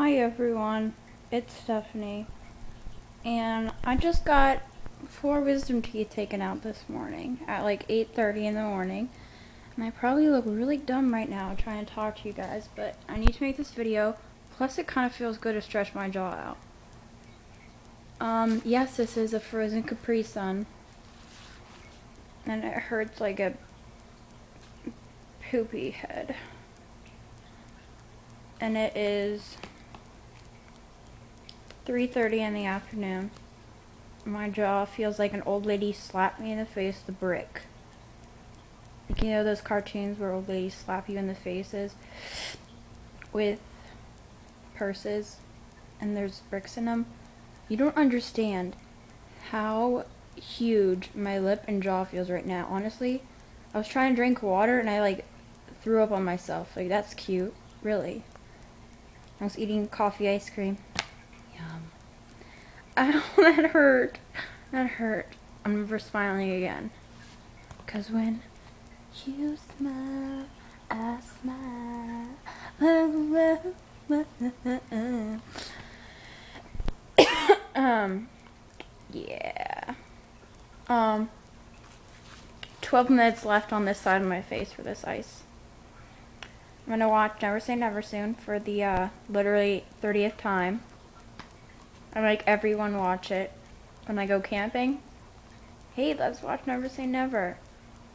Hi everyone, it's Stephanie, and I just got four wisdom teeth taken out this morning at like 8.30 in the morning, and I probably look really dumb right now trying to talk to you guys, but I need to make this video, plus it kind of feels good to stretch my jaw out. Um, yes, this is a frozen Capri Sun, and it hurts like a poopy head. And it is 3.30 in the afternoon. My jaw feels like an old lady slapped me in the face with a brick. Like, you know those cartoons where old ladies slap you in the faces with purses and there's bricks in them? You don't understand how huge my lip and jaw feels right now. Honestly, I was trying to drink water and I like threw up on myself. Like that's cute, really. I was eating coffee ice cream. Ow, that hurt. That hurt. I'm never smiling again. Cause when you smile, I smile. um, yeah. Um, 12 minutes left on this side of my face for this ice. I'm gonna watch Never Say Never soon for the, uh, literally 30th time. I make everyone watch it when I go camping. Hey, let's watch Never Say Never.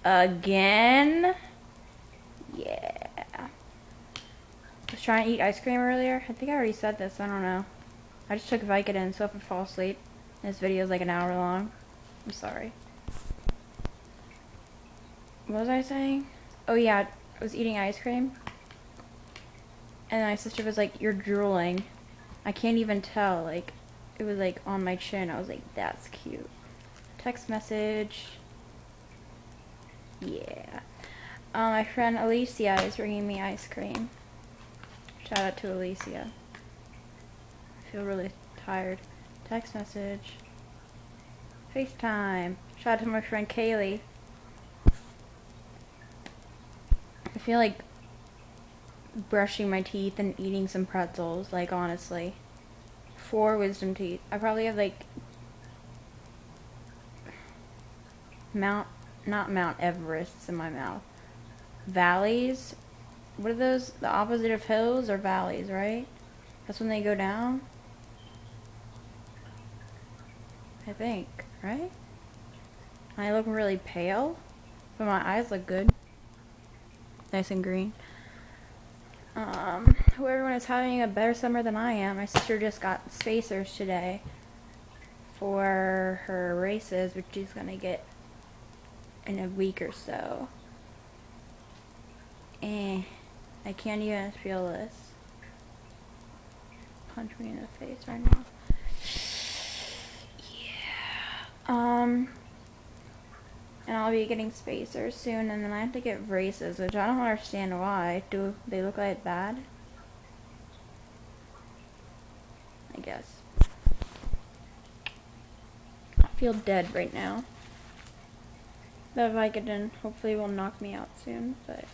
Again? Yeah. I was trying to eat ice cream earlier. I think I already said this. I don't know. I just took Vicodin, so if I fall asleep, this video is like an hour long. I'm sorry. What was I saying? Oh yeah, I was eating ice cream. And my sister was like, you're drooling. I can't even tell. Like, it was like on my chin. I was like, that's cute. Text message. Yeah. Uh, my friend Alicia is bringing me ice cream. Shout out to Alicia. I feel really tired. Text message. FaceTime. Shout out to my friend Kaylee. I feel like brushing my teeth and eating some pretzels, like honestly four wisdom teeth. I probably have like Mount, not Mount Everest in my mouth. Valleys. What are those? The opposite of hills or valleys, right? That's when they go down. I think, right? I look really pale, but my eyes look good. Nice and green. Um, hope everyone is having a better summer than I am. My sister just got spacers today for her races, which she's going to get in a week or so. Eh, I can't even feel this. Punch me in the face right now. Yeah. Um, and I'll be getting spacers soon, and then I have to get braces, which I don't understand why. Do they look like bad? I guess. I feel dead right now. The Vicodin hopefully will knock me out soon, but...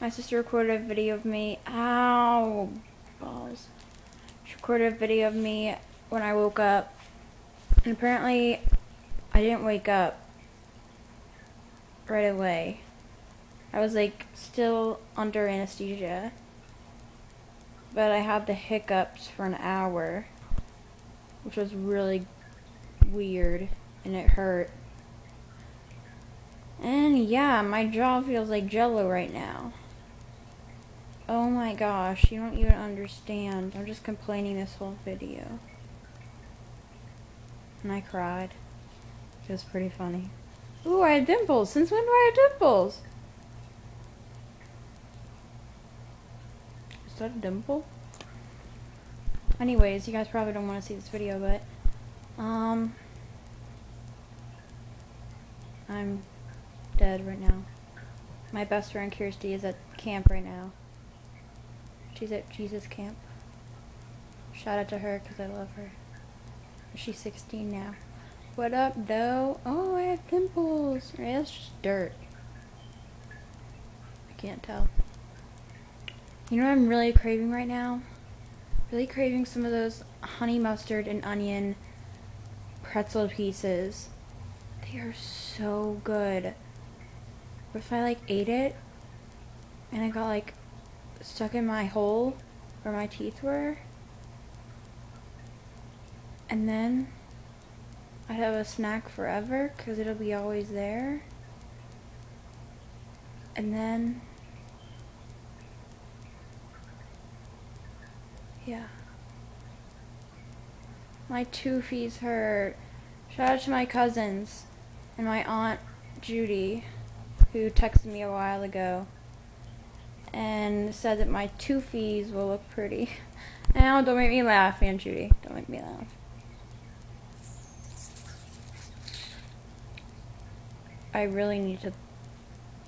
My sister recorded a video of me... Ow! Balls. She recorded a video of me when I woke up. And apparently, I didn't wake up right away. I was like still under anesthesia. But I had the hiccups for an hour, which was really weird and it hurt. And yeah, my jaw feels like jello right now. Oh my gosh, you don't even understand. I'm just complaining this whole video. And I cried. It was pretty funny. Ooh, I have dimples. Since when do I have dimples? Is that a dimple? Anyways, you guys probably don't want to see this video, but, um, I'm dead right now. My best friend Kirsty is at camp right now. She's at Jesus camp. Shout out to her because I love her. She's 16 now. What up, dough? Oh, I have pimples. Yeah, that's just dirt. I can't tell. You know what I'm really craving right now? Really craving some of those honey mustard and onion pretzel pieces. They are so good. What if I like ate it and it got like stuck in my hole where my teeth were? And then I'd have a snack forever because it'll be always there. And then, yeah. My toofies hurt. Shout out to my cousins and my aunt Judy, who texted me a while ago and said that my toofies will look pretty. Now, don't make me laugh, Aunt Judy. Don't make me laugh. I really need to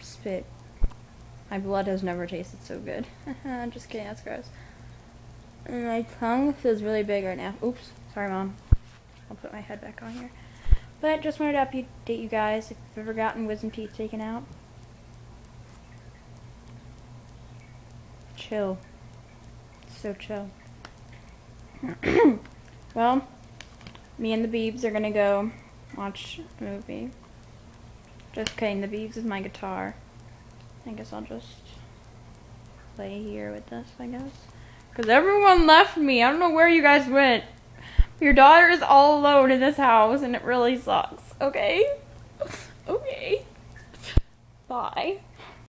spit. My blood has never tasted so good. I'm just kidding, that's gross. And my tongue feels really big right now. Oops, sorry mom. I'll put my head back on here. But just wanted to update you guys if you've ever gotten wisdom teeth taken out. Chill. So chill. well, me and the Beebs are gonna go watch a movie. Just kidding, the Beebs is my guitar. I guess I'll just play here with this, I guess. Because everyone left me. I don't know where you guys went. Your daughter is all alone in this house and it really sucks. Okay? Okay. Bye.